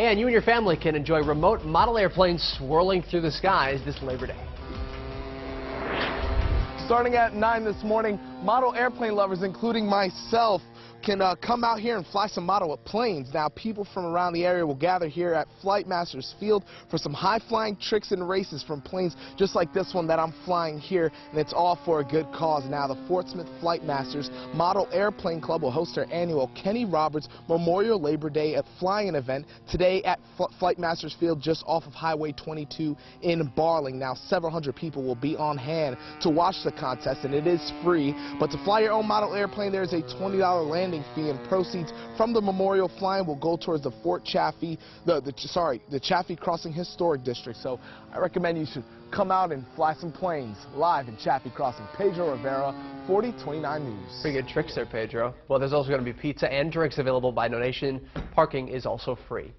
And you and your family can enjoy remote model airplanes swirling through the skies this Labor Day. Starting at 9 this morning, model airplane lovers, including myself, can uh, come out here and fly some model planes. Now, people from around the area will gather here at Flight Masters Field for some high-flying tricks and races from planes just like this one that I'm flying here, and it's all for a good cause. Now, the Fort Smith Flight Masters Model Airplane Club will host their annual Kenny Roberts Memorial Labor Day flying event today at F Flight Masters Field just off of Highway 22 in Barling. Now, several hundred people will be on hand to watch the contest, and it is free. But to fly your own model airplane, there's a $20 landing landing fee and proceeds from the memorial flying will go towards the Fort Chaffee, the, the sorry, the Chaffee Crossing Historic District. So I recommend you should come out and fly some planes live in Chaffee Crossing. Pedro Rivera, 4029 News. Pretty good tricks there, Pedro. Well, there's also going to be pizza and drinks available by donation. Parking is also free.